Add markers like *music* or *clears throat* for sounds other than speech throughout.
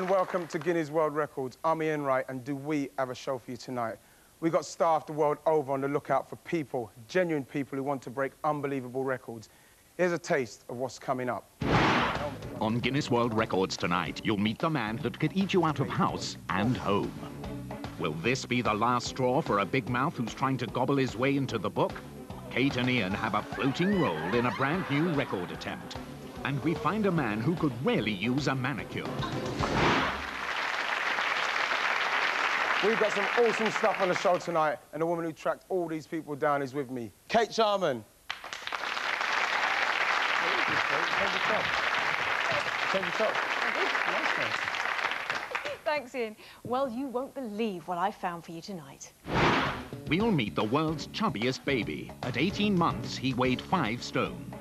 And welcome to Guinness World Records. I'm Ian Wright and do we have a show for you tonight? We've got staff the world over on the lookout for people, genuine people who want to break unbelievable records. Here's a taste of what's coming up. On Guinness World Records tonight, you'll meet the man that could eat you out of house and home. Will this be the last straw for a big mouth who's trying to gobble his way into the book? Kate and Ian have a floating role in a brand new record attempt. And we find a man who could really use a manicure. We've got some awesome stuff on the show tonight, and the woman who tracked all these people down is with me, Kate Sharman. Change your top. Nice Thanks, Ian. Well, you won't believe what I found for you tonight. We'll meet the world's chubbiest baby. At 18 months, he weighed five stone.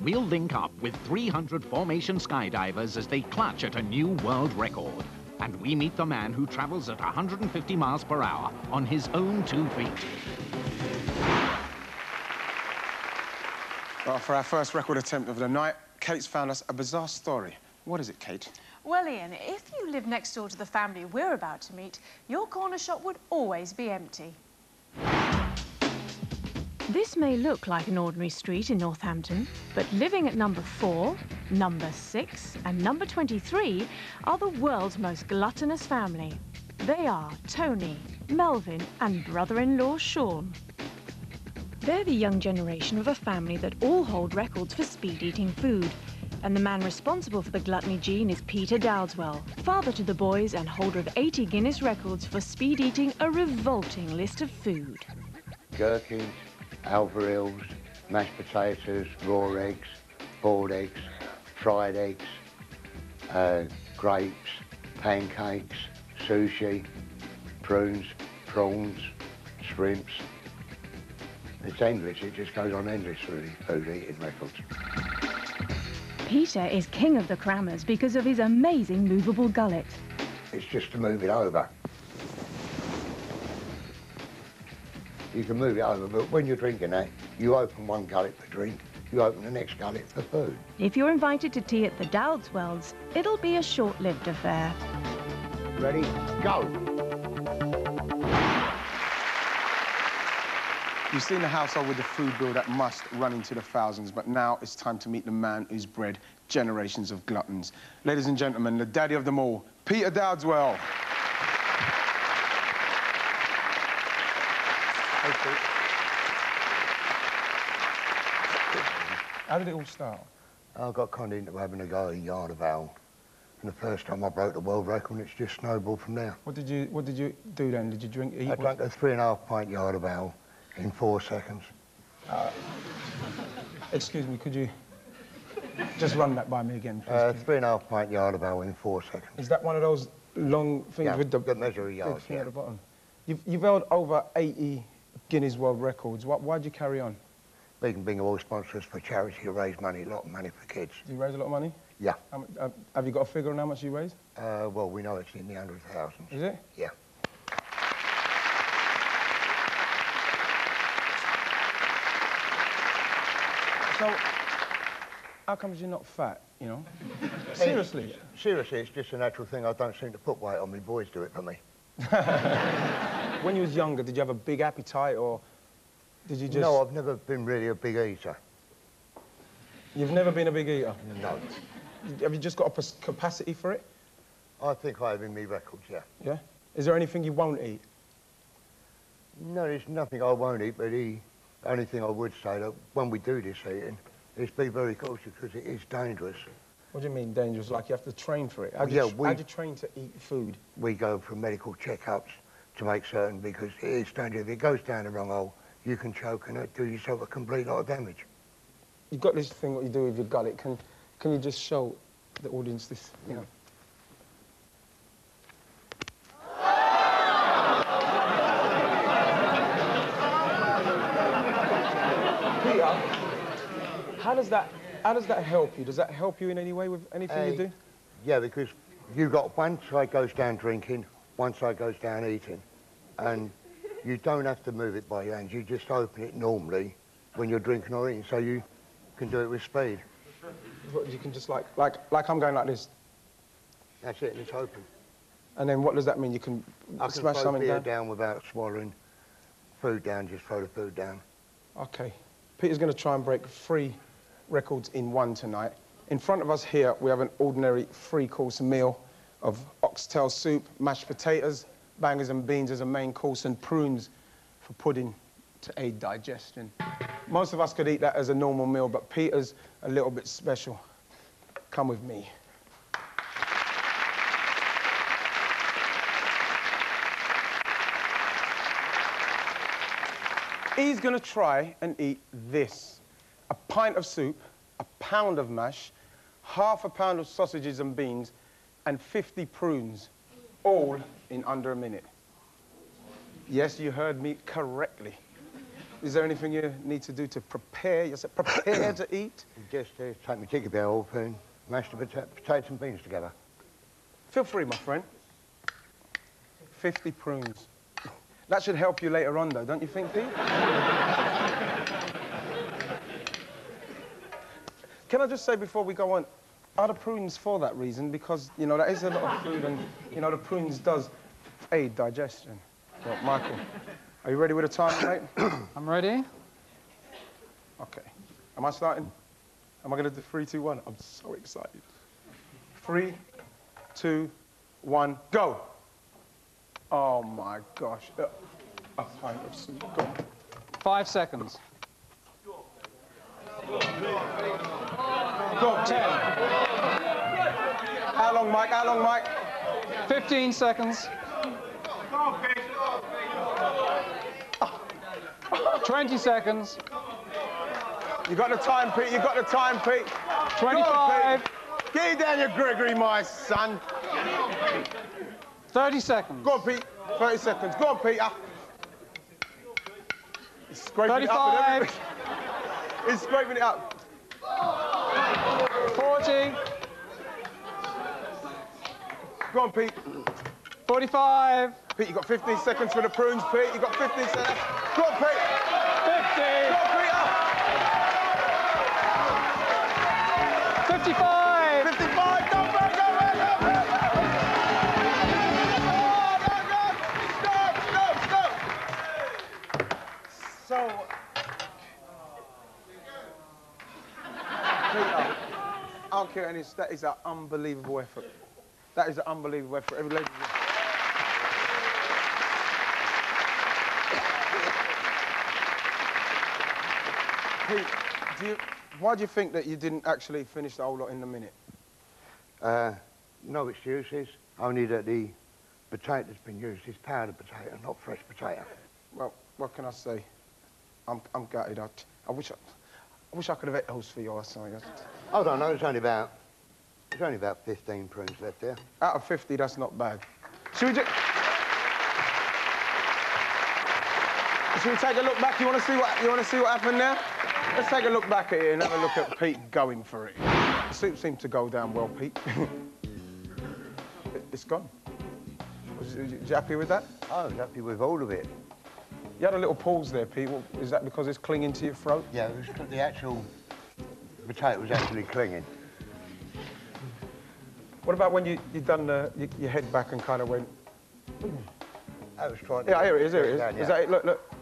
We'll link up with 300 formation skydivers as they clutch at a new world record. And we meet the man who travels at 150 miles per hour on his own two feet. Well, for our first record attempt of the night, Kate's found us a bizarre story. What is it, Kate? Well, Ian, if you live next door to the family we're about to meet, your corner shop would always be empty. This may look like an ordinary street in Northampton, but living at number 4, number 6 and number 23 are the world's most gluttonous family. They are Tony, Melvin and brother-in-law Sean. They're the young generation of a family that all hold records for speed-eating food. And the man responsible for the gluttony gene is Peter Dowdeswell, father to the boys and holder of 80 Guinness records for speed-eating a revolting list of food. Gherkins, alvarils, mashed potatoes, raw eggs, boiled eggs, fried eggs, uh, grapes, pancakes, sushi, prunes, prawns, shrimps. It's endless, it just goes on endless really, food eating records. Peter is king of the crammers because of his amazing movable gullet. It's just to move it over. you can move it over, but when you're drinking that, you open one gullet for drink, you open the next gullet for food. If you're invited to tea at the Dowdeswells, it'll be a short-lived affair. Ready? Go! You've seen the household with the food bill that must run into the thousands, but now it's time to meet the man who's bred generations of gluttons. Ladies and gentlemen, the daddy of them all, Peter Dowdeswell. How did it all start? I got kind of into having a go at a yard of ale. And the first time I broke the world record, and it's just snowballed from there. What did you What did you do then? Did you drink? Eat, I drank a three and a half pint yard of ale in four seconds. Uh, excuse me, could you just run that by me again? Please, uh, three and a half pint yard of ale in four seconds. Is that one of those long things yeah, with the, the measure of yards, yeah. at the bottom? You've, you've held over 80 Guinness World Records. Why, why'd you carry on? Beacon being all sponsors for charity to raise money, a lot of money for kids. Do you raise a lot of money? Yeah. uh, have you got a figure on how much you raise? Uh, well, we know it's in the hundred thousands. Is it? Yeah. So, how comes you're not fat, you know? *laughs* Seriously? Seriously, it's just a natural thing. I don't seem to put weight on me. Boys do it for me. *laughs* when you was younger, did you have a big appetite or did you just... No, I've never been really a big eater. You've never been a big eater? No. Have you just got a capacity for it? I think I have in me records, yeah. Yeah? Is there anything you won't eat? No, there's nothing I won't eat, but the only thing I would say that when we do this eating, is be very cautious because it is dangerous. What do you mean dangerous? Like you have to train for it? How do you, we, how do you train to eat food? We go for medical checkups to make certain because it is dangerous. If it goes down the wrong hole, you can choke and do yourself a complete lot of damage. You've got this thing what you do with your gullet. Can, can you just show the audience this, you know? Peter, how does that how does that help you? Does that help you in any way with anything uh, you do? Yeah, because you got one side goes down drinking, one side goes down eating, and you don't have to move it by your hands. You just open it normally when you're drinking or eating, so you can do it with speed. You can just like like like I'm going like this. That's it, and it's open. And then what does that mean? You can I can smash throw something down? down without swallowing. Food down, just throw the food down. Okay. Peter's going to try and break three records in one tonight. In front of us here, we have an ordinary three-course meal of oxtail soup, mashed potatoes, bangers and beans as a main course, and prunes for pudding to aid digestion. Most of us could eat that as a normal meal, but Peter's a little bit special. Come with me. He's gonna try and eat this. A pint of soup, a pound of mash, half a pound of sausages and beans, and 50 prunes, all in under a minute. Yes, you heard me correctly. Is there anything you need to do to prepare yourself? Prepare to *coughs* eat? Just uh, take my chicken bell open, mash the pota- potatoes and beans together. Feel free, my friend. 50 prunes. *coughs* That should help you later on, though, don't you think, Pete? *laughs* Can I just say before we go on, are the prunes for that reason? Because, you know, that is a lot of food and, you know, the prunes does aid digestion. Well, Michael, are you ready with the time, mate? *coughs* I'm ready. Okay. Am I starting? Am I going to do three, two, one? I'm so excited. Three, two, one, go. Oh my gosh. Uh, A pint of soup. Go. Five seconds. Go. Ten. How long, Mike? How long, Mike? 15 seconds. 20 seconds. You got the time, Pete. You got the time, Pete. Go on, 25. Pete. Get down, you Gregory, my son. 30 seconds. Go on, Pete. 30 seconds. Go on, Peter. He's scraping it up 35. *laughs* He's scraping it up. 40. Go on, Pete. 45. Pete, you got 15 seconds for the prunes, Pete. You got 15 seconds. Go on, Pete. 50. Go on, Peter. 55. 55. Go, go, go, go, go, go. Oh, no, no. Stop, stop, stop. So. Peter, I don't care any. That is an unbelievable effort. That is an unbelievable effort. Every lady. Pete, do you, why do you think that you didn't actually finish the whole lot in a minute? Uh, no excuses, only that the potato that's been used is powdered potato, not fresh potato. Well, what can I say? I'm, I'm gutted. I, I wish I, I wish I could have ate those for you or something. I don't know, there's only about, there's only about 15 prunes left there. Out of 50, that's not bad. Should we just... Should we take a look back? You want to see what you want to see what happened there? Let's take a look back at it and have a look at Pete going for it. The soup seemed to go down well, Pete. It- *laughs* it's gone. Was you, was you happy with that? Oh, I was happy with all of it. You had a little pause there, Pete. What- Is that because it's clinging to your throat? Yeah, it was, the actual potato was actually clinging. What about when you you done the, you, your head back and kind of went? I was trying to... Yeah, here it is. Here it is. Down, Is that it? Look, look.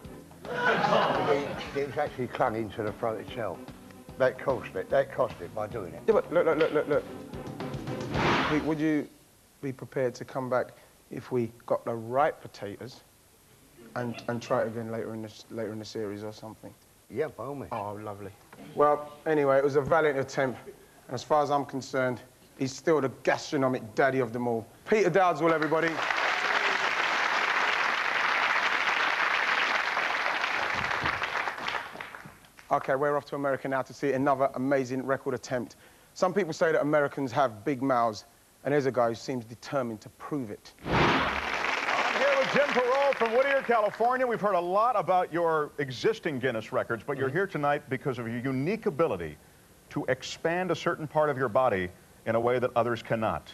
It, it was actually clung into the front itself. That cost it, that cost it by doing it. Yeah, but look, look, look, look, look. Would you be prepared to come back if we got the right potatoes and, and try it again later in, this, later in the series or something? Yeah, by all means. Oh, lovely. Well, anyway, it was a valiant attempt. As far as I'm concerned, he's still the gastronomic daddy of them all. Peter Dowdeswell, everybody. Okay, we're off to America now to see another amazing record attempt. Some people say that Americans have big mouths, and there's a guy who seems determined to prove it. I'm here with Jim Purol from Whittier, California. We've heard a lot about your existing Guinness records, but you're mm-hmm. here tonight because of your unique ability to expand a certain part of your body in a way that others cannot.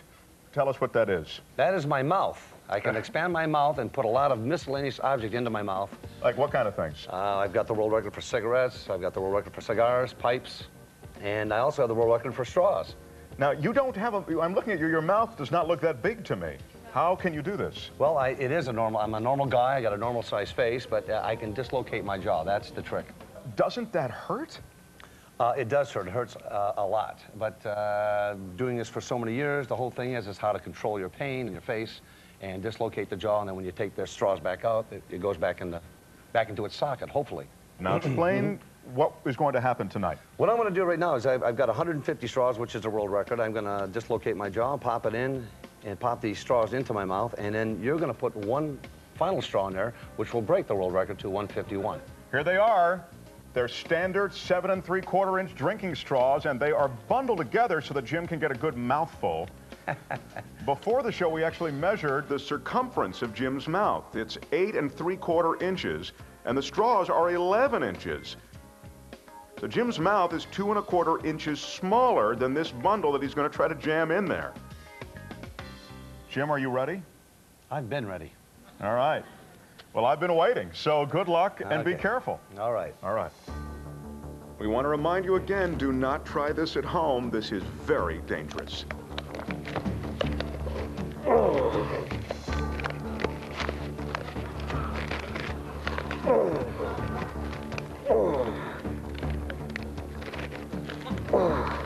Tell us what that is. That is my mouth. I can *laughs* expand my mouth and put a lot of miscellaneous object into my mouth. Like what kind of things? Uh, I've got the world record for cigarettes. I've got the world record for cigars, pipes, and I also have the world record for straws. Now, you don't have a, I'm looking at you, your mouth does not look that big to me. How can you do this? Well, I, it is a normal, I'm a normal guy, I got a normal sized face, but uh, I can dislocate my jaw. That's the trick. Doesn't that hurt? Uh, it does hurt. It hurts uh, a lot. But uh, doing this for so many years, the whole thing is is how to control your pain in your face and dislocate the jaw. And then when you take the straws back out, it, it goes back in the, back into its socket. Hopefully. Now *clears throat* explain what is going to happen tonight. What I'm going to do right now is I've, I've got 150 straws, which is a world record. I'm going to dislocate my jaw, pop it in, and pop these straws into my mouth. And then you're going to put one final straw in there, which will break the world record to 151. Here they are. They're standard seven and three quarter inch drinking straws, and they are bundled together so that Jim can get a good mouthful. *laughs* Before the show, we actually measured the circumference of Jim's mouth. It's eight and three quarter inches, and the straws are 11 inches. So Jim's mouth is two and a quarter inches smaller than this bundle that he's going to try to jam in there. Jim, are you ready? I've been ready. All right. Well, I've been waiting, so good luck and be careful. All right. All right. We want to remind you again, do not try this at home. This is very dangerous.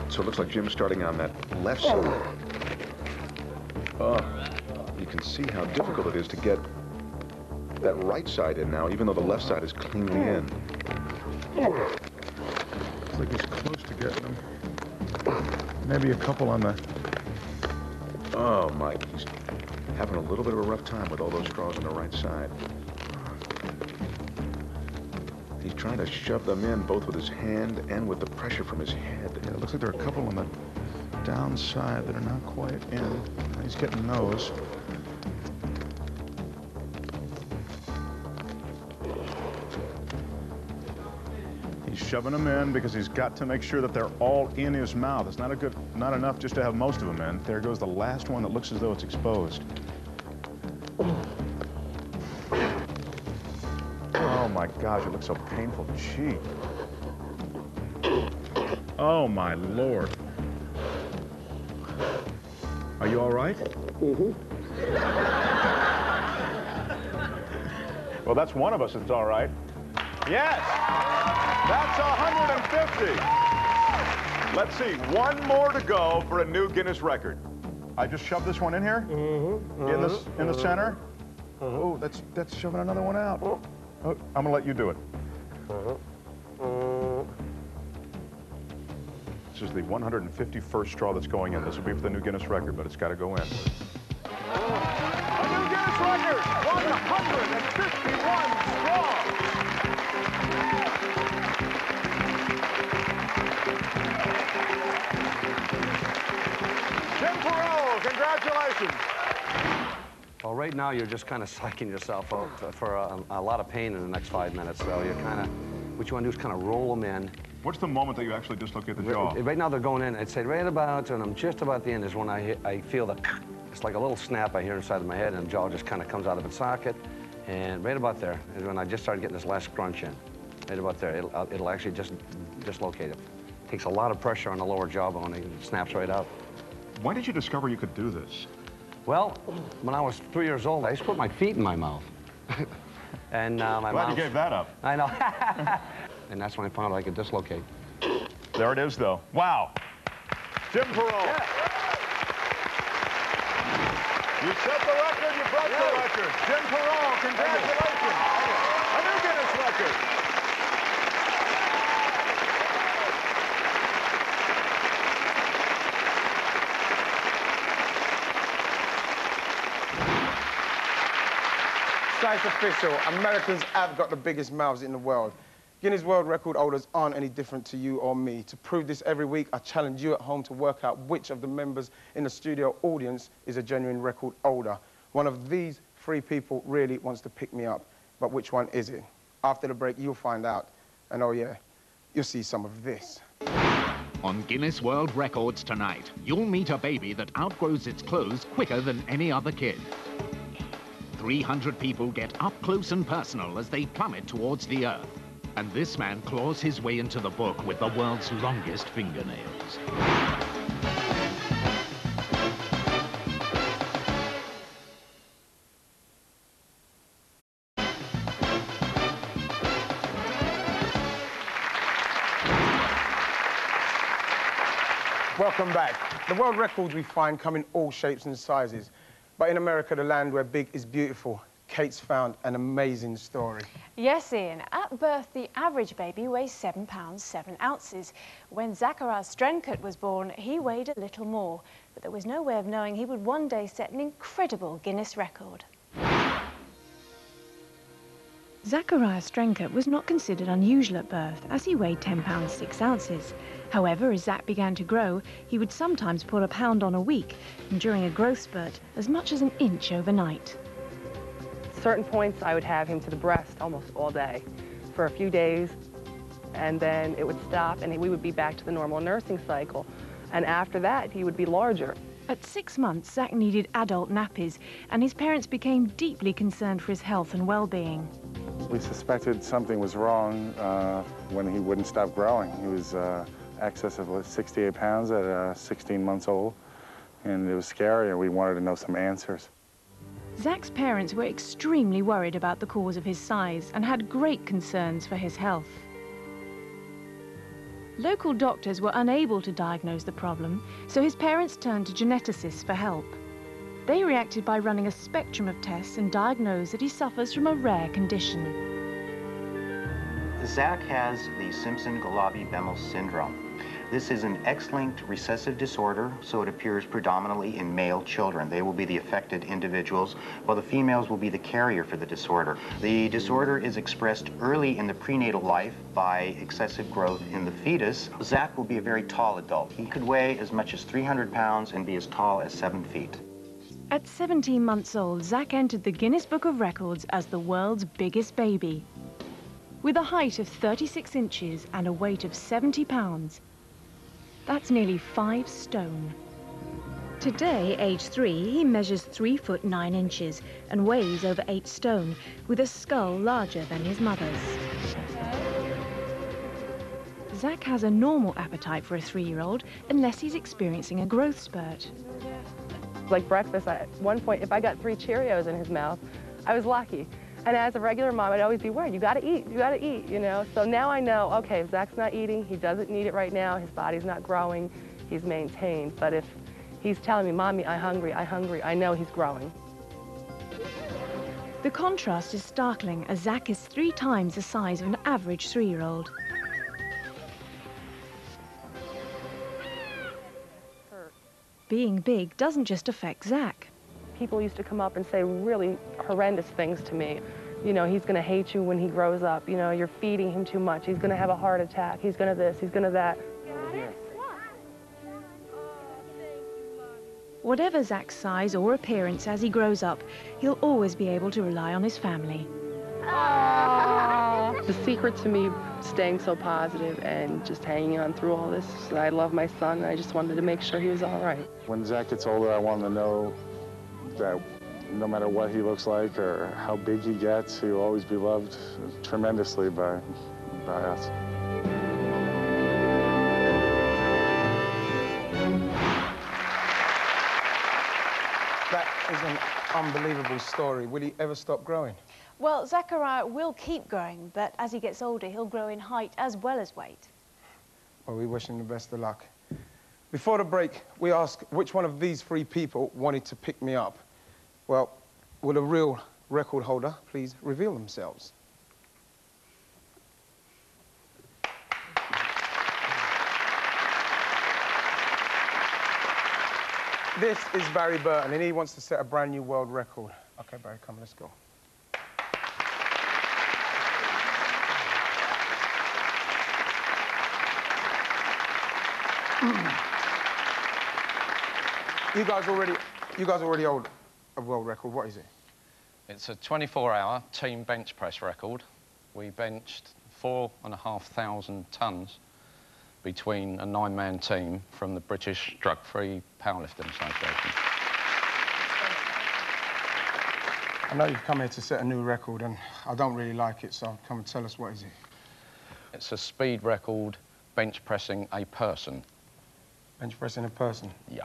So it looks like Jim's starting on that left side. Oh, you can see how difficult it is to get that right side in now, even though the left side is cleanly in. Looks like he's close to getting them. Maybe a couple on the... Oh, Mike, he's having a little bit of a rough time with all those straws on the right side. He's trying to shove them in both with his hand and with the pressure from his head. Yeah, it looks like there are a couple on the downside that are not quite in. He's getting those. Shoving them in because he's got to make sure that they're all in his mouth. It's not a good, not enough just to have most of them in. There goes the last one that looks as though it's exposed. Oh my gosh, it looks so painful. Gee. Oh my lord. Are you all right? Mm-hmm. well, that's one of us that's all right. Yes! That's 150. Let's see, one more to go for a new Guinness record. I just shoved this one in here? Mm-hmm. mm-hmm. In the, in the center? Oh, that's, that's shoving another one out. Oh, oh I'm gonna let you do it. Mm-hmm, this is the 151st straw that's going in. This will be for the new Guinness record, but it's got to go in. Right now you're just kind of psyching yourself out for- a, a lot of pain in the next five minutes. So you're kind of, what you want to do is kind of roll them in. What's the moment that you actually dislocate the jaw? Right, right now they're going in. I'd say right about, and I'm just about the end is when I hit, I feel the, it's like a little snap I hear inside of my head, and the jaw just kind of comes out of its socket. And right about there is when I just started getting this last crunch in. Right about there, it'll, uh, it'll actually just dislocate it. Takes a lot of pressure on the lower jawbone, and it snaps right out. Why did you discover you could do this? Well, when I was three years old, I used to put my feet in my mouth. *laughs* and uh, my Glad mouth. you gave that up. I know. *laughs* and that's when I found out I could dislocate. There it is, though. Wow. Jim Purol. You set the record, you broke the record. Jim Purol, congratulations. A new Guinness record. So it's official. Americans have got the biggest mouths in the world. Guinness World Record holders aren't any different to you or me. To prove this every week, I challenge you at home to work out which of the members in the studio audience is a genuine record holder. One of these three people really wants to pick me up, but which one is it? After the break, you'll find out. And oh yeah, you'll see some of this. On Guinness World Records tonight, you'll meet a baby that outgrows its clothes quicker than any other kid. 300 people get up close and personal as they plummet towards the Earth. And this man claws his way into the book with the world's longest fingernails. Welcome back. The world records we find come in all shapes and sizes. But in America, the land where big is beautiful, Kate's found an amazing story. Yes, Ian. At birth, the average baby weighs seven pounds, seven ounces. When Zachariah Strenkert was born, he weighed a little more. But there was no way of knowing he would one day set an incredible Guinness record. Zachariah Strenkert was not considered unusual at birth, as he weighed 10 pounds 6 ounces. However, as Zach began to grow, he would sometimes pull a pound on a week, and during a growth spurt, as much as an inch overnight. certain points I would have him to the breast almost all day for a few days and then it would stop and we would be back to the normal nursing cycle and after that he would be larger. At six months, Zach needed adult nappies, and his parents became deeply concerned for his health and well-being. We suspected something was wrong uh, when he wouldn't stop growing. He was uh, excess of 68 pounds at uh, 16 months old, and it was scary, and we wanted to know some answers. Zach's parents were extremely worried about the cause of his size and had great concerns for his health. Local doctors were unable to diagnose the problem, so his parents turned to geneticists for help. They reacted by running a spectrum of tests and diagnosed that he suffers from a rare condition. Zach has the Simpson-Golabi-Behmel syndrome. This is an X-linked recessive disorder, so it appears predominantly in male children. They will be the affected individuals, while the females will be the carrier for the disorder. The disorder is expressed early in the prenatal life by excessive growth in the fetus. Zach will be a very tall adult. He could weigh as much as 300 pounds and be as tall as 7 feet. At 17 months old, Zach entered the Guinness Book of Records as the world's biggest baby. With a height of 36 inches and a weight of 70 pounds, that's nearly five stone. Today, age three, he measures three foot nine inches and weighs over eight stone, with a skull larger than his mother's. Zach has a normal appetite for a three-year-old unless he's experiencing a growth spurt. Like breakfast, at one point if I got three Cheerios in his mouth, I was lucky. And as a regular mom, I'd always be worried, you gotta eat, you gotta eat, you know? So now I know, okay, if Zach's not eating, he doesn't need it right now, his body's not growing, he's maintained. But if he's telling me, Mommy, I'm hungry, I'm hungry, I know he's growing. The contrast is startling as Zach is three times the size of an average three-year-old. Being big doesn't just affect Zach. People used to come up and say really horrendous things to me. You know, he's gonna hate you when he grows up. You know, you're feeding him too much. He's gonna have a heart attack. He's gonna this, he's gonna that. Whatever Zach's size or appearance as he grows up, he'll always be able to rely on his family. The secret to me staying so positive and just hanging on through all this, is that I love my son and I just wanted to make sure he was all right. When Zach gets older, I want him to know that no matter what he looks like or how big he gets, he'll always be loved tremendously by, by us. That is an unbelievable story. Will he ever stop growing? Well, Zachariah will keep growing, but as he gets older, he'll grow in height as well as weight. Well, we wish him the best of luck. Before the break, we asked which one of these three people wanted to pick me up. Well, will a real record holder please reveal themselves? This is Barry Burton, and he wants to set a brand new world record. Okay, Barry, come, let's go. You guys already, you guys already hold a world record. What is it? It's a 24-hour team bench press record. We benched four and a half thousand tons between a nine-man team from the British Drug-Free Powerlifting Association. I know you've come here to set a new record, and I don't really like it, so come and tell us what is it. It's a speed record bench pressing a person. Bench pressing a person. Yeah.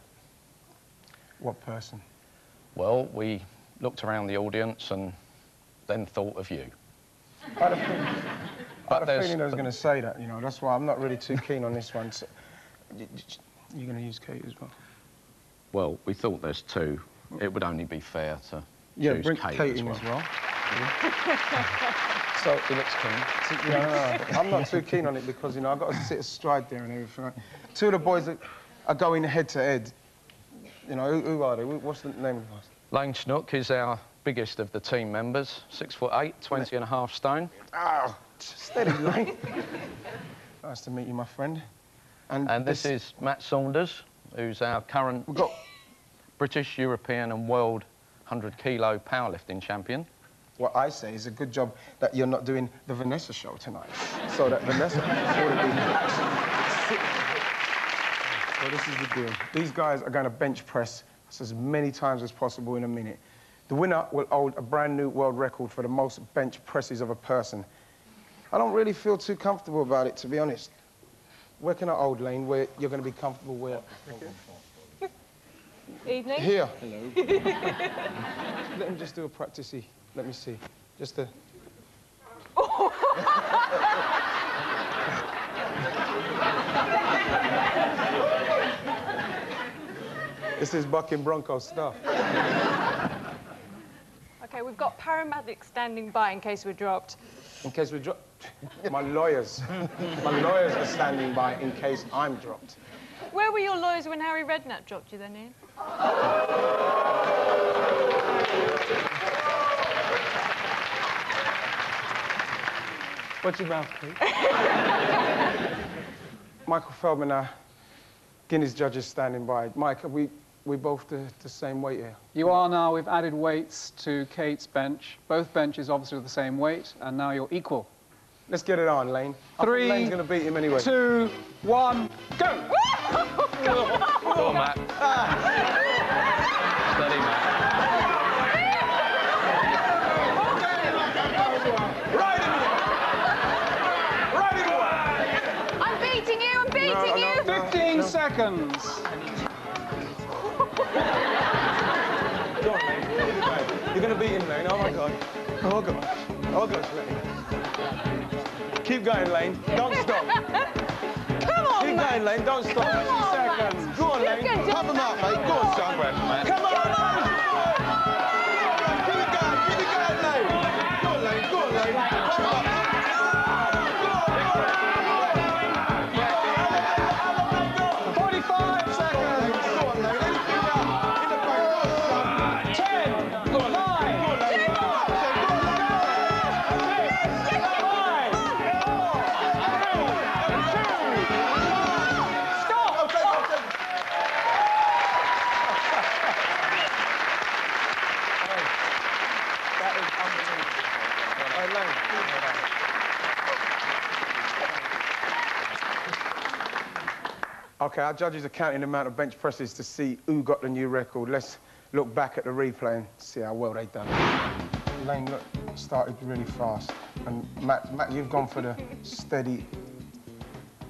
What person? Well, we looked around the audience and then thought of you. I had a, feeling, *laughs* I had a feeling I was going to say that. You know, that's why I'm not really too keen on this one. So, y- y- You're going to use Kate as well? Well, we thought there's two. It would only be fair to Yeah, choose bring Kate, Kate, as in well. as well. *laughs* So he looks keen. No, no, no. I'm not too keen on it because, you know, I've got to sit astride there and everything. Two of the boys that are going head to head. You know, who, who are they? What's the name of the us? Lane Schnook is our biggest of the team members, six foot eight, 20 and a half stone. Ow! Steady, Lane. *laughs* nice to meet you, my friend. And, And this is Matt Saunders, who's our current We've got *laughs* British, European and world 100 kilo powerlifting champion. what I say is a good job that you're not doing the Vanessa show tonight. So that Vanessa would have been... So this is the deal. These guys are going to bench press us as many times as possible in a minute. The winner will hold a brand new world record for the most bench presses of a person. I don't really feel too comfortable about it, to be honest. Where can I hold, Lane, where you're going to be comfortable where? *laughs* Evening. Here. Hello. *laughs* Let him just do a practicey. Let me see. Just a... *laughs* this is Bucking Bronco stuff. Okay, we've got paramedics standing by in case we're dropped. In case we drop... *laughs* My lawyers. My lawyers are standing by in case I'm dropped. Where were your lawyers when Harry Redknapp dropped you then, Ian? What's your mouth, please? *laughs* Michael Feldman, uh, Guinness judges standing by. Mike, are we, we both the, the same weight here? You are now. We've added weights to Kate's bench. Both benches obviously are the same weight, and now you're equal. Let's get it on, Lane. I Three, Lane's going to beat him anyway. Two, one, go! Go on, Matt. Steady, Matt. I'm beating you, I'm beating you! 15 seconds. Oh, my God. Oh, God. Oh, God, Lane. Keep going, Lane. Don't stop. Come on, Keep Matt. going, Lane. Don't stop. Come on, Matt. seconds. Go on, You Lane. can do Pump him that. up, mate. Go on, son. Come on. Lane. Okay, our judges are counting the amount of bench presses to see who got the new record. Let's look back at the replay and see how well they've done. Lane, look, started really fast. And Matt, Matt, you've gone for the steady.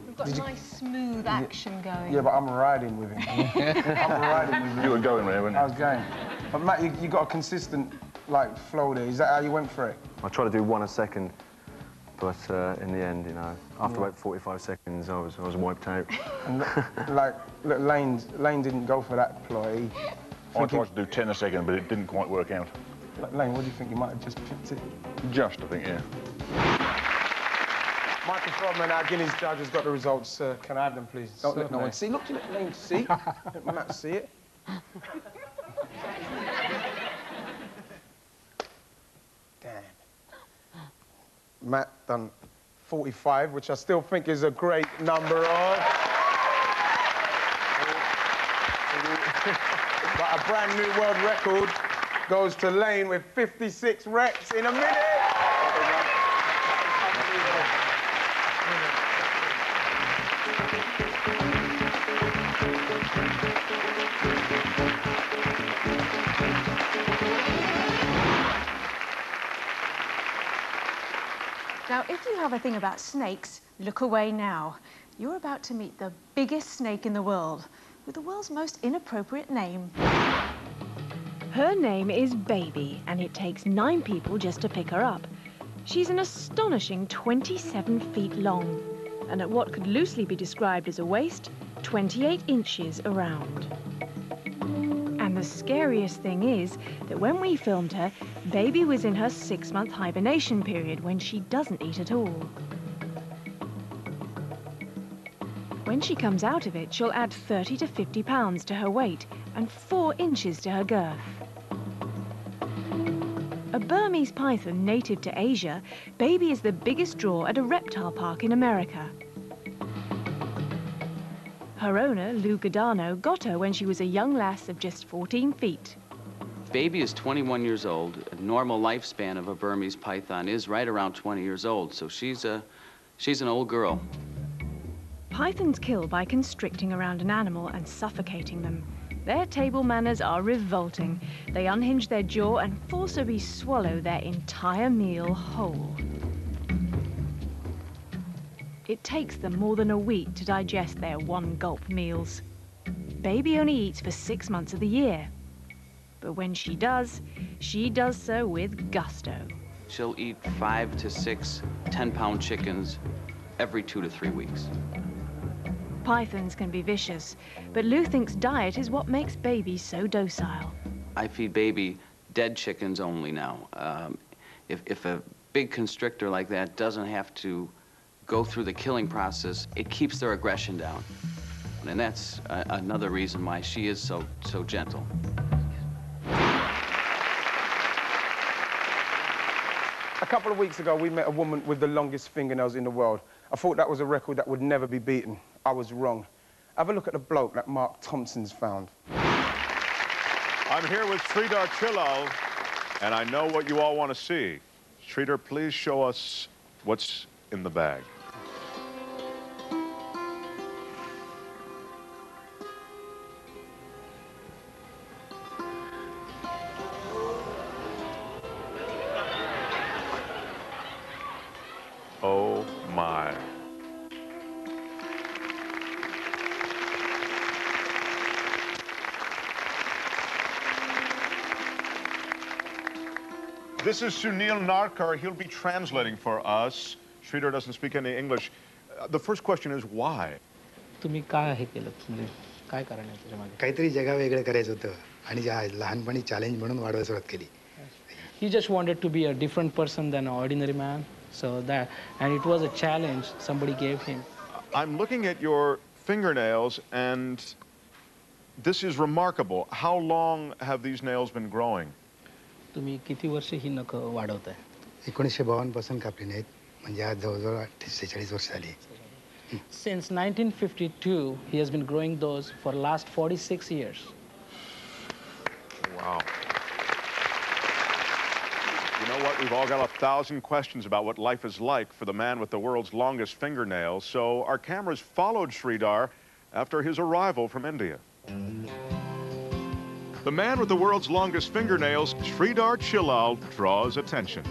We've got Did you- nice, smooth action going. Yeah, but I'm riding with him. *laughs* I'm riding with him. You were going there, weren't you? I was going. But Matt, you, you got a consistent like flow there. Is that how you went for it? I try to do one a second, but uh, in the end, you know, after about 45 seconds, I was, I was wiped out. *laughs* And like, look, Lane, Lane didn't go for that ploy. I tried to do 10 a second, but it didn't quite work out. Like, Lane, what do you think? You might have just picked it. Just, I think, yeah. Michael Feldman, our Guinness judge, has got the results. Uh, can I have them, please? Don't let no one see. Look, you let Lane see. *laughs* let Matt see it. *laughs* Matt done 45, which I still think is a great number of. *laughs* but a brand new world record goes to Lane with 56 reps in a minute. Now, if you have a thing about snakes, look away now. You're about to meet the biggest snake in the world, with the world's most inappropriate name. Her name is Baby, and it takes nine people just to pick her up. She's an astonishing 27 feet long. and at what could loosely be described as a waist, 28 inches around. And the scariest thing is that when we filmed her, baby was in her six-month hibernation period when she doesn't eat at all. When she comes out of it, she'll add 30 to 50 pounds to her weight and 4 inches to her girth. A Burmese python native to Asia, Baby is the biggest draw at a reptile park in America. Her owner, Lou Godano, got her when she was a young lass of just 14 feet. Baby is 21 years old. A normal lifespan of a Burmese python is right around 20 years old, so she's a she's an old girl. Pythons kill by constricting around an animal and suffocating them. Their table manners are revolting. They unhinge their jaw and forcibly swallow their entire meal whole. It takes them more than a week to digest their one gulp meals. Baby only eats for six months of the year. But when she does, she does so with gusto. She'll eat five to six 10-pound chickens every two to three weeks. Pythons can be vicious, but Lou thinks diet is what makes Baby so docile. I feed baby dead chickens only now. Um, if, if a big constrictor like that doesn't have to go through the killing process, it keeps their aggression down. And that's another reason why she is so, so gentle. A couple of weeks ago, we met a woman with the longest fingernails in the world. I thought that was a record that would never be beaten. I was wrong. Have a look at the bloke that Mark Thompson's found. I'm here with Sridhar Chillal, and I know what you all want to see. Sridhar, please show us what's in the bag. This is Sunil Narkar. He'll be translating for us. Sridhar doesn't speak any English. Uh, the first question is why? तुम्ही काय हे केलं म्हणजे काय कारण आहे त्याच्यामागे काहीतरी जगा वेगळं करायचं होतं आणि ज्या लहानपणी चॅलेंज म्हणून वाढवायला सुरुवात केली He just wanted to be a different person than an ordinary man. So that, and it was a challenge somebody gave him. I'm looking at your fingernails, and this is remarkable. How long have these nails been growing? तुम्ही किती वर्ष ही नख वाढवताय एकोणीसशे बावन्न पासून कापली नाहीत म्हणजे आज जवळजवळ सेहेचाळीस वर्ष झाली Since 1952, he has been growing those for last 46 years. Wow. You know what? We've all got a thousand questions about what life is like for the man with the world's longest fingernails, so our cameras followed Sridhar after his arrival from India. The man with the world's longest fingernails, Sridhar Chillal, draws attention.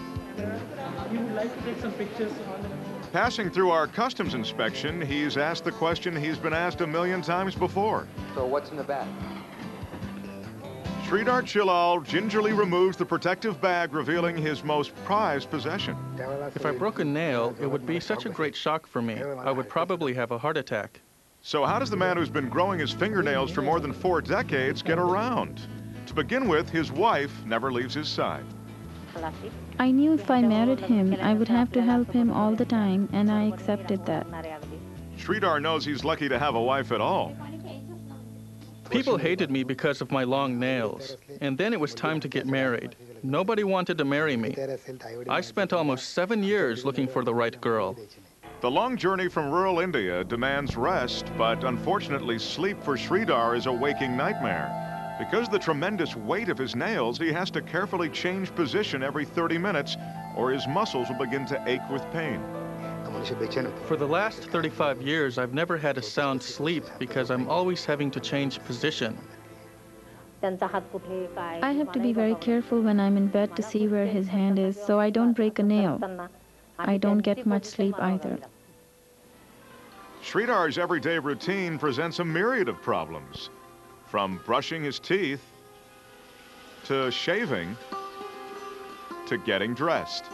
You would like to take some pictures on Passing through our customs inspection, he's asked the question he's been asked a million times before. So what's in the bag? Sridhar Chillal gingerly removes the protective bag, revealing his most prized possession. If I broke a nail, it would be such a great shock for me. I would probably have a heart attack. So how does the man who's been growing his fingernails for more than four decades get around? To begin with, his wife never leaves his side. I knew if I married him, I would have to help him all the time, and I accepted that. Sridhar knows he's lucky to have a wife at all. People hated me because of my long nails, and then it was time to get married. Nobody wanted to marry me. I spent almost seven years looking for the right girl. The long journey from rural India demands rest, but unfortunately sleep for Sridhar is a waking nightmare. Because of the tremendous weight of his nails, he has to carefully change position every 30 minutes, or his muscles will begin to ache with pain. For the last 35 years, I've never had a sound sleep because I'm always having to change position. I have to be very careful when I'm in bed to see where his hand is so I don't break a nail. I don't get much sleep either. Sridhar's everyday routine presents a myriad of problems, from brushing his teeth to shaving to getting dressed.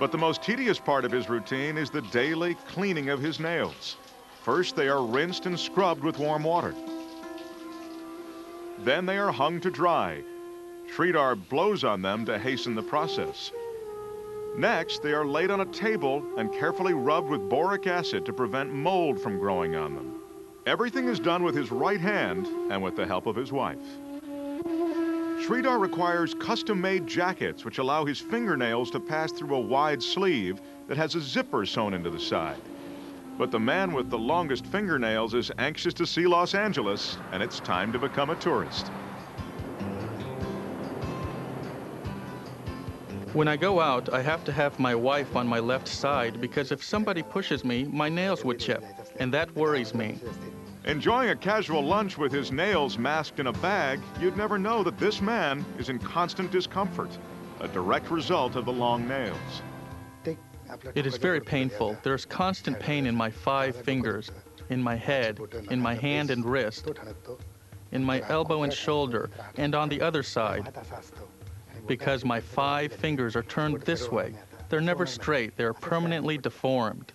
But the most tedious part of his routine is the daily cleaning of his nails. First, they are rinsed and scrubbed with warm water. Then they are hung to dry. Sridhar blows on them to hasten the process. Next, they are laid on a table and carefully rubbed with boric acid to prevent mold from growing on them. Everything is done with his right hand and with the help of his wife. Sridhar requires custom-made jackets which allow his fingernails to pass through a wide sleeve that has a zipper sewn into the side. But the man with the longest fingernails is anxious to see Los Angeles, and it's time to become a tourist. When I go out, I have to have my wife on my left side because if somebody pushes me, my nails would chip, and that worries me. Enjoying a casual lunch with his nails masked in a bag, you'd never know that this man is in constant discomfort, a direct result of the long nails. It is very painful. There's constant pain in my five fingers, in my head, in my hand and wrist, in my elbow and shoulder, and on the other side. Because my five fingers are turned this way. They're never straight, they're permanently deformed.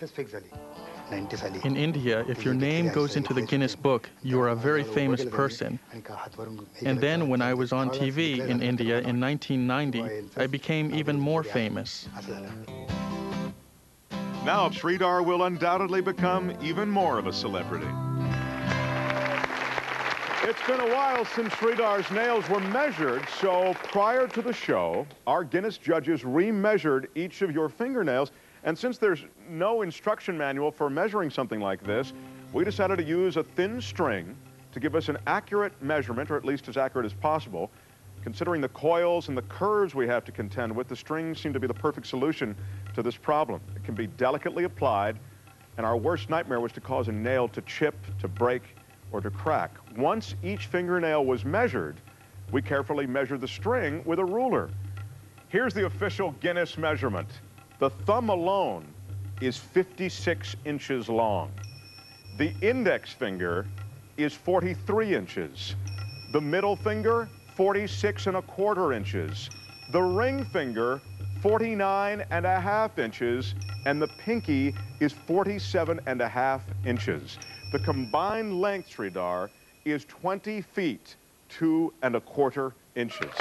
In India, if your name goes into the Guinness Book, you are a very famous person. And then when I was on TV in India in 1990, I became even more famous. Now Sridhar will undoubtedly become even more of a celebrity. It's been a while since Sridhar's nails were measured, so prior to the show, our Guinness judges remeasured each of your fingernails. And since there's no instruction manual for measuring something like this, we decided to use a thin string to give us an accurate measurement, or at least as accurate as possible. Considering the coils and the curves we have to contend with, the strings seem to be the perfect solution to this problem. It can be delicately applied, and our worst nightmare was to cause a nail to chip, to break, or to crack. Once each fingernail was measured, we carefully measured the string with a ruler. Here's the official Guinness measurement. The thumb alone is 56 inches long. The index finger is 43 inches. The middle finger, 46 and a quarter inches. The ring finger, 49 and a half inches, and the pinky is 47 and a half inches. The combined length, Sridhar, is 20 feet, two and a quarter inches.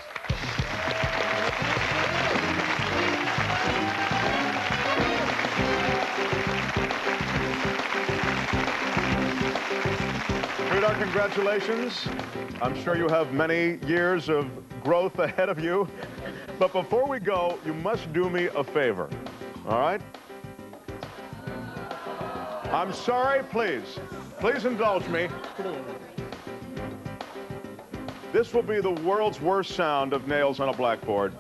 Sridhar, congratulations. I'm sure you have many years of growth ahead of you. But before we go, you must do me a favor, all right? I'm sorry, please. Please indulge me. This will be the world's worst sound of nails on a blackboard.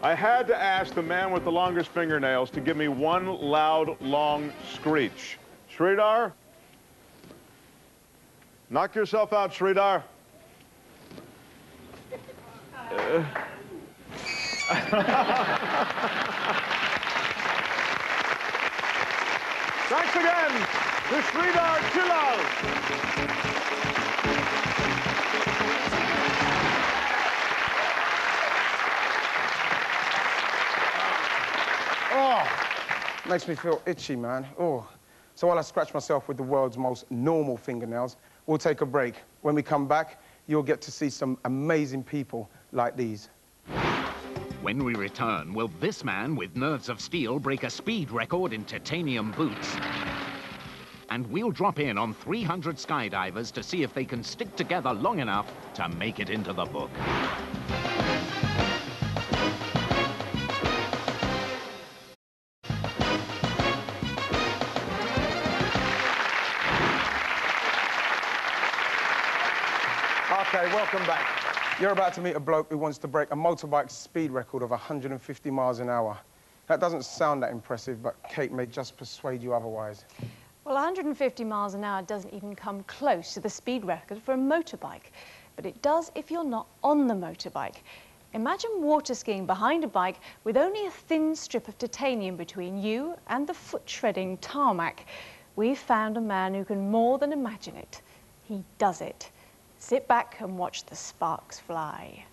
I had to ask the man with the longest fingernails to give me one loud, long screech. Sridhar? Knock yourself out, Sridhar. Uh. *laughs* Thanks again to Sridhar Chillal. Oh, makes me feel itchy, man. Oh. So while I scratch myself with the world's most normal fingernails, we'll take a break. When we come back, you'll get to see some amazing people like these. When we return, will this man with nerves of steel break a speed record in titanium boots? And we'll drop in on 300 skydivers to see if they can stick together long enough to make it into the book. Okay, welcome back. You're about to meet a bloke who wants to break a motorbike speed record of 150 miles an hour. That doesn't sound that impressive, but Kate may just persuade you otherwise. Well, 150 miles an hour doesn't even come close to the speed record for a motorbike, but it does if you're not on the motorbike. Imagine water skiing behind a bike with only a thin strip of titanium between you and the foot-shredding tarmac. We've found a man who can more than imagine it. He does it. Sit back and watch the sparks fly.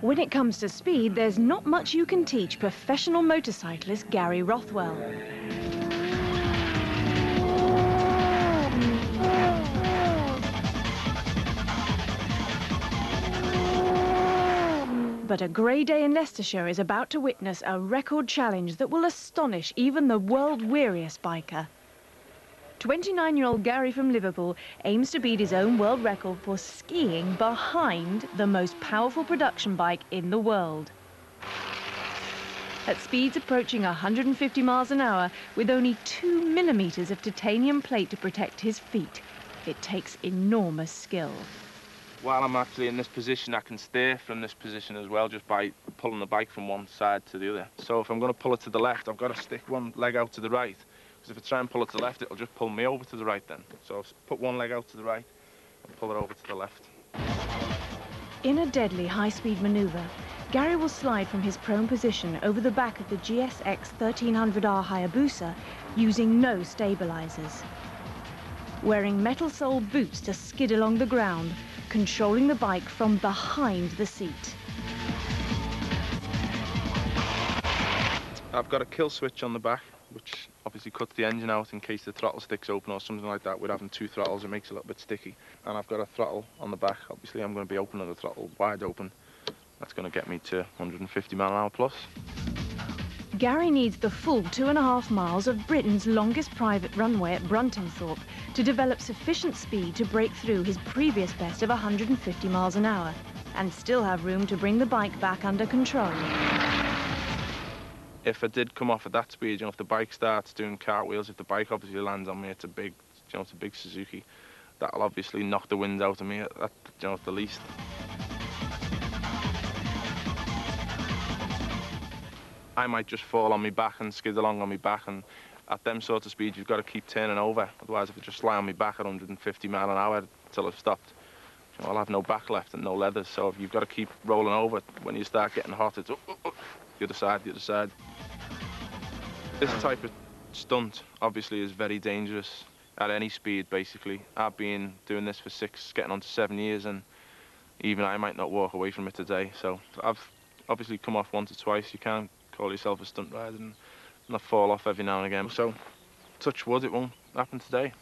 When it comes to speed, there's not much you can teach professional motorcyclist Gary Rothwell. But a grey day in Leicestershire is about to witness a record challenge that will astonish even the world weariest biker. 29-year-old Gary from Liverpool aims to beat his own world record for skiing behind the most powerful production bike in the world. At speeds approaching 150 miles an hour, with only two millimetres of titanium plate to protect his feet, it takes enormous skill while I'm actually in this position, I can steer from this position as well, just by pulling the bike from one side to the other. So if I'm going to pull it to the left, I've got to stick one leg out to the right. Because if I try and pull it to the left, it'll just pull me over to the right then. So I'll put one leg out to the right and pull it over to the left. In a deadly high-speed manoeuvre, Gary will slide from his prone position over the back of the GSX 1300R Hayabusa using no stabilizers. Wearing metal sole boots to skid along the ground, controlling the bike from behind the seat. I've got a kill switch on the back, which obviously cuts the engine out in case the throttle sticks open or something like that. With having two throttles, it makes it a little bit sticky. And I've got a throttle on the back. Obviously, I'm going to be opening the throttle wide open. That's going to get me to 150 mile an hour plus. Gary needs the full two and a half miles of Britain's longest private runway at Bruntingthorpe to develop sufficient speed to break through his previous best of 150 miles an hour and still have room to bring the bike back under control. If I did come off at that speed, you know, if the bike starts doing cartwheels, if the bike obviously lands on me, it's a big, you know, it's a big Suzuki. That'll obviously knock the wind out of me at, at you know, at the least. I might just fall on my back and skid along on my back and at them sort of speeds you've got to keep turning over otherwise if I just lie on my back at 150 mile an hour until I've stopped you know, I'll have no back left and no leathers so you've got to keep rolling over when you start getting hot it's oh, oh, oh, the other side the other side this type of stunt obviously is very dangerous at any speed basically I've been doing this for six getting on to seven years and even I might not walk away from it today so I've obviously come off once or twice you can't call yourself a stunt rider and not fall off every now and again. So, touch wood, it won't happen today.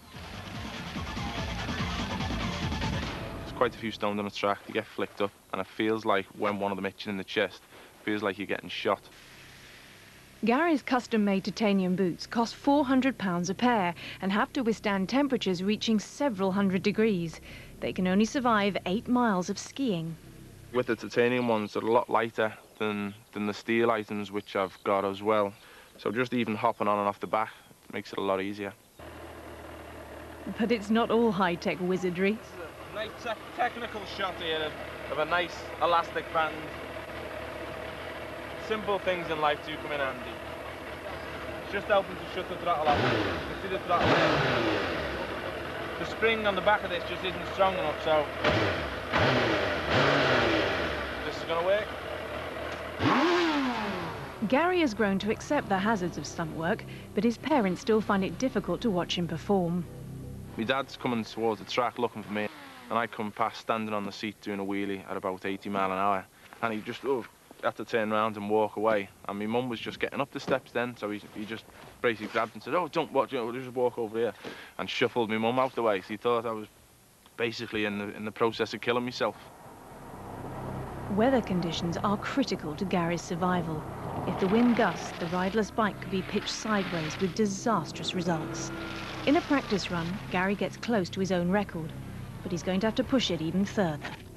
There's quite a few stones on the track. You get flicked up, and it feels like when one of them hits you in the chest, feels like you're getting shot. Gary's custom-made titanium boots cost £400 a pair and have to withstand temperatures reaching several hundred degrees. They can only survive eight miles of skiing. With the titanium ones, they're a lot lighter than, than the steel items which I've got as well. So just even hopping on and off the back makes it a lot easier. But it's not all high-tech wizardry. nice te technical shot here of, of a nice elastic band. Simple things in life do come in handy. It's just helping to shut the throttle off. You see the throttle there? The spring on the back of this just isn't strong enough, so this is going to work. Gary has grown to accept the hazards of stunt work, but his parents still find it difficult to watch him perform. My dad's coming towards the track looking for me, and I come past standing on the seat doing a wheelie at about 80 mile an hour, and he just oh, had to turn around and walk away. And my mum was just getting up the steps then, so he, he just basically grabbed and said, "Oh, don't watch, just walk over here," and shuffled my mum out the way. So he thought I was basically in the in the process of killing myself. Weather conditions are critical to Gary's survival. If the wind gusts, the riderless bike could be pitched sideways with disastrous results. In a practice run, Gary gets close to his own record, but he's going to have to push it even further.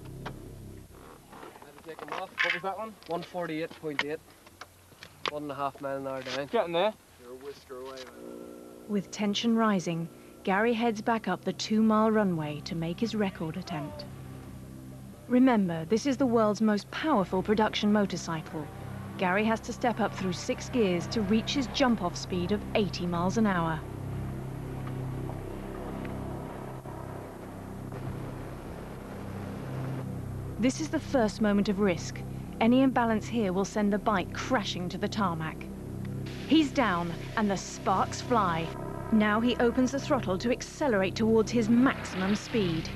What was that one? 148.8. One and a half mile an hour down. Getting there. You're a whisker away, man. With tension rising, Gary heads back up the two-mile runway to make his record attempt. Remember, this is the world's most powerful production motorcycle. Gary has to step up through six gears to reach his jump-off speed of 80 miles an hour. This is the first moment of risk. Any imbalance here will send the bike crashing to the tarmac. He's down, and the sparks fly. Now he opens the throttle to accelerate towards his maximum speed.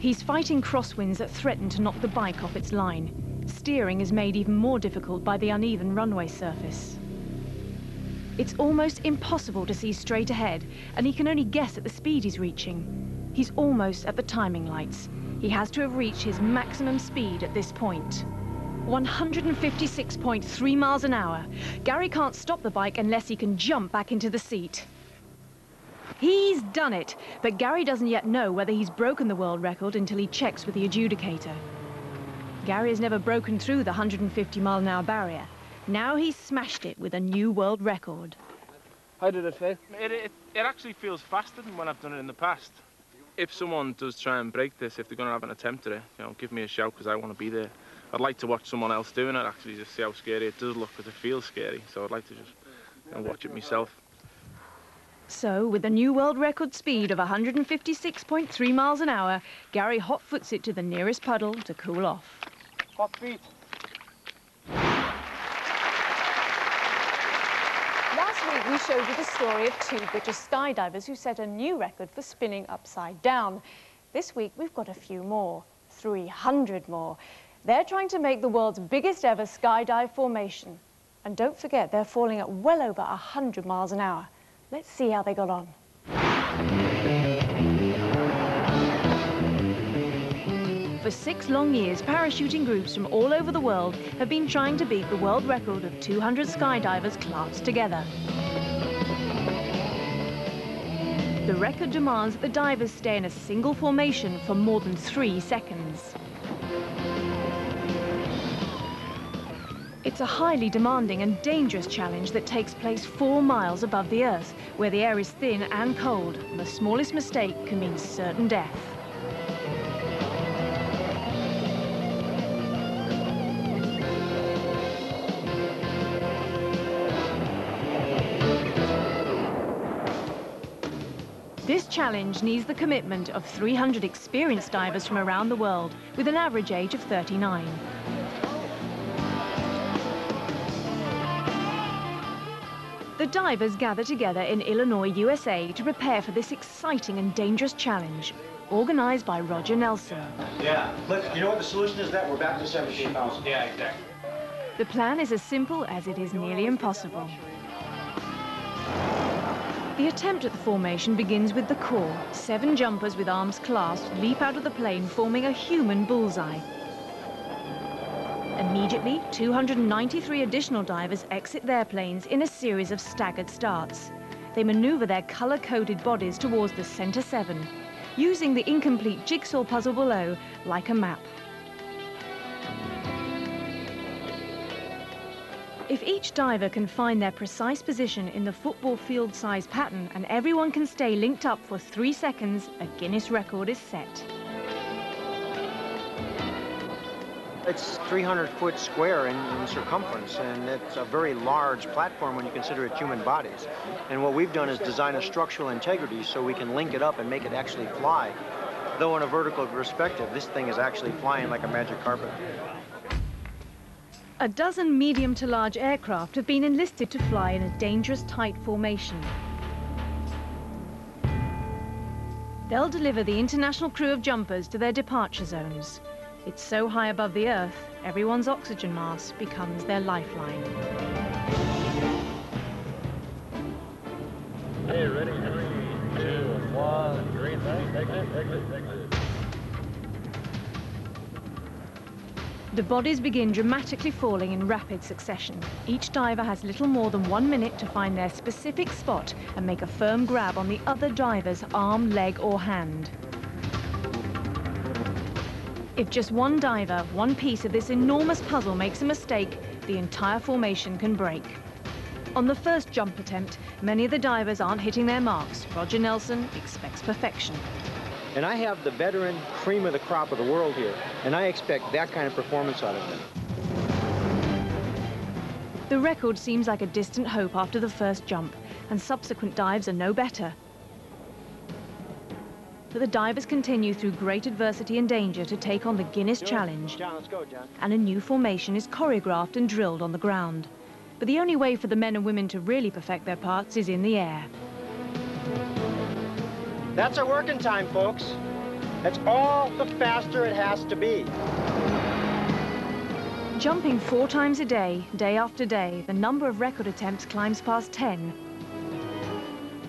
He's fighting crosswinds that threaten to knock the bike off its line. Steering is made even more difficult by the uneven runway surface. It's almost impossible to see straight ahead, and he can only guess at the speed he's reaching. He's almost at the timing lights. He has to have reached his maximum speed at this point. 156.3 miles an hour. Gary can't stop the bike unless he can jump back into the seat. He's done it, but Gary doesn't yet know whether he's broken the world record until he checks with the adjudicator. Gary has never broken through the 150 mile an hour barrier. Now he's smashed it with a new world record. How did it feel? It, it, it actually feels faster than when I've done it in the past. If someone does try and break this, if they're going to have an attempt at it, you know, give me a shout because I want to be there. I'd like to watch someone else doing it, actually, just see how scary it does look because it feels scary. So I'd like to just you know, watch it myself. So, with a new world record speed of 156.3 miles an hour, Gary hotfoots it to the nearest puddle to cool off. Hot feet. We showed you the story of two British skydivers who set a new record for spinning upside down. This week we've got a few more, 300 more. They're trying to make the world's biggest ever skydive formation. And don't forget, they're falling at well over 100 miles an hour. Let's see how they got on. For six long years, parachuting groups from all over the world have been trying to beat the world record of 200 skydivers clasped together. The record demands that the divers stay in a single formation for more than three seconds. It's a highly demanding and dangerous challenge that takes place four miles above the Earth, where the air is thin and cold. and The smallest mistake can mean certain death. Challenge needs the commitment of 300 experienced divers from around the world, with an average age of 39. The divers gather together in Illinois, USA to prepare for this exciting and dangerous challenge, organized by Roger Nelson. Yeah, but you know what the solution is that? We're back to 17,000. Yeah, exactly. The plan is as simple as it is nearly impossible. The attempt at the formation begins with the core. Seven jumpers with arms clasped leap out of the plane, forming a human bullseye. Immediately, 293 additional divers exit their planes in a series of staggered starts. They maneuver their color-coded bodies towards the center seven, using the incomplete jigsaw puzzle below like a map. If each diver can find their precise position in the football field size pattern and everyone can stay linked up for three seconds, a Guinness record is set. It's 300 foot square in, in, circumference, and it's a very large platform when you consider it human bodies. And what we've done is design a structural integrity so we can link it up and make it actually fly. Though in a vertical perspective, this thing is actually flying like a magic carpet. A dozen medium to large aircraft have been enlisted to fly in a dangerous tight formation. They'll deliver the international crew of jumpers to their departure zones. It's so high above the Earth, everyone's oxygen mask becomes their lifeline. Hey, ready? Three, two, one, green light, exit, exit, exit. The bodies begin dramatically falling in rapid succession. Each diver has little more than one minute to find their specific spot and make a firm grab on the other diver's arm, leg or hand. If just one diver, one piece of this enormous puzzle makes a mistake, the entire formation can break. On the first jump attempt, many of the divers aren't hitting their marks. Roger Nelson expects perfection. And I have the veteran cream of the crop of the world here, and I expect that kind of performance out of them. The record seems like a distant hope after the first jump, and subsequent dives are no better. But the divers continue through great adversity and danger to take on the Guinness Challenge. John, let's go, John. And a new formation is choreographed and drilled on the ground. But the only way for the men and women to really perfect their parts is in the air. That's our working time, folks. That's all the faster it has to be. Jumping four times a day, day after day, the number of record attempts climbs past 10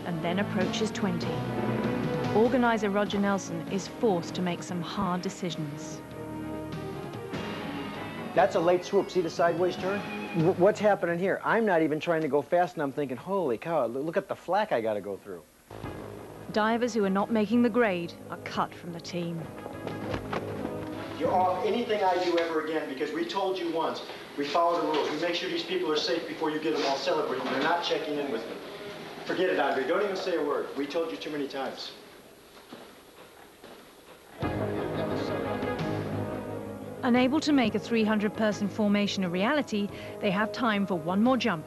and then approaches 20. Organizer Roger Nelson is forced to make some hard decisions. That's a late swoop. See the sideways turn? W what's happening here? I'm not even trying to go fast, and I'm thinking, holy cow, look at the flack I got to go through. Divers who are not making the grade are cut from the team. You're off anything I do ever again because we told you once. We follow the rules. We make sure these people are safe before you get them all celebrating. They're not checking in with me. Forget it, Andre. Don't even say a word. We told you too many times. Unable to make a 300-person formation a reality, they have time for one more jump.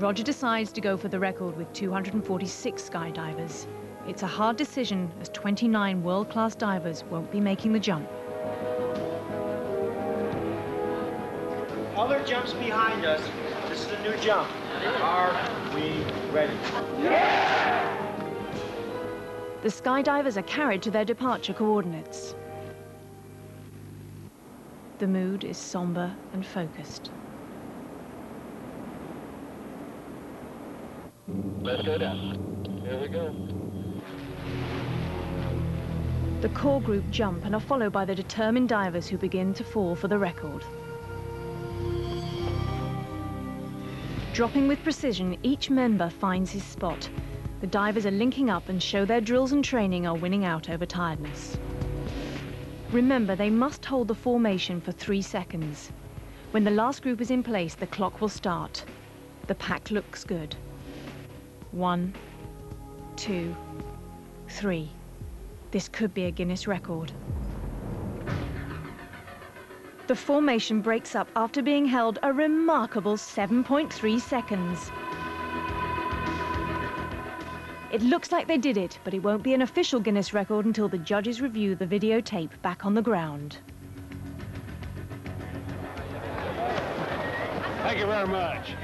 Roger decides to go for the record with 246 skydivers. It's a hard decision as 29 world-class divers won't be making the jump. Other jumps behind us. This is a new jump. Are we ready? The skydivers are carried to their departure coordinates. The mood is somber and focused. Let's go down. Here we go. The core group jump and are followed by the determined divers who begin to fall for the record. Dropping with precision, each member finds his spot. The divers are linking up and show their drills and training are winning out over tiredness. Remember, they must hold the formation for three seconds. When the last group is in place, the clock will start. The pack looks good. One, two, three. This could be a Guinness record. The formation breaks up after being held a remarkable 7.3 seconds. It looks like they did it, but it won't be an official Guinness record until the judges review the videotape back on the ground. Thank you very much.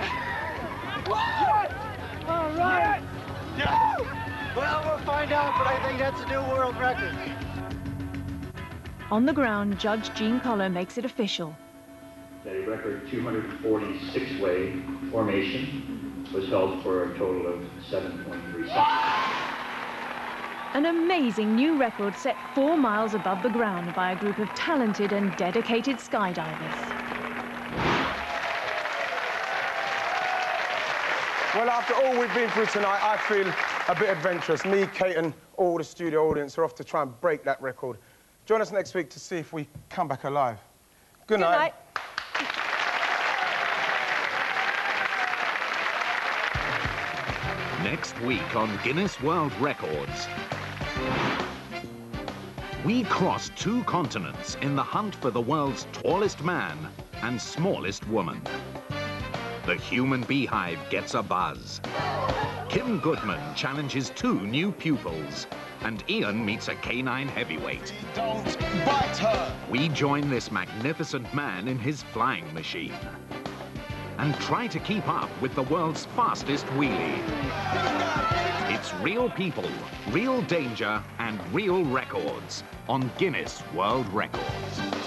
All right. Well, we'll find out, but I think that's a new world record. On the ground, Judge Gene Collar makes it official. The record 246-way formation was held for a total of 7.3 seconds. An amazing new record set four miles above the ground by a group of talented and dedicated skydivers. Well, after all we've been through tonight, I feel a bit adventurous. Me, Kate, and all the studio audience are off to try and break that record. Join us next week to see if we come back alive. Good, Good night. night. Next week on Guinness World Records. We cross two continents in the hunt for the world's tallest man and smallest woman. The human beehive gets a buzz. Kim Goodman challenges two new pupils, and Ian meets a canine heavyweight. Don't bite her! We join this magnificent man in his flying machine and try to keep up with the world's fastest wheelie. It's real people, real danger, and real records on Guinness World Records.